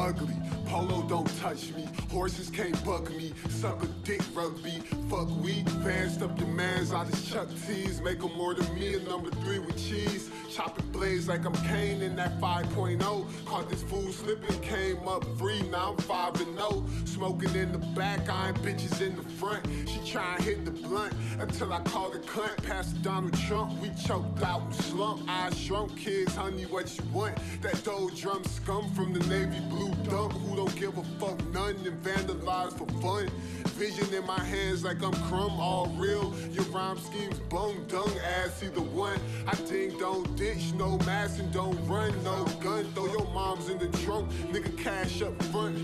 ugly. Polo don't touch me. Horses can't buck me. Suck a dick rugby. Fuck we. Vanced up your mans I just Chuck T's. Make 'em more than me. A number three with cheese. Chopping blades like I'm Kane in that 5.0. Caught this fool slipping. Came up free. Now I'm 5 and 0. Smoking in the back. Eyeing bitches in the front. She try and hit the blunt. Until I call the cunt. Past Donald Trump. We choked out and slump. Eyes shrunk. Kids, honey, what you want? That drum scum from the navy blue dump. Who don't give a fuck none and vandalize for fun. Vision in my hands like I'm crumb, all real. Your rhyme schemes bone dung ass, either one. I ding, don't ditch, no mask and don't run, no gun. Throw your moms in the trunk, nigga cash up front.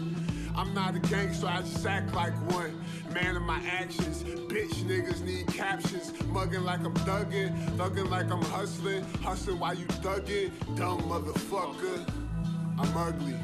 I'm not a gangster, I just act like one. Man of my actions, bitch niggas need captions. Mugging like I'm thugging, thugging like I'm hustling. Hustling while you thugging, dumb motherfucker. I'm ugly.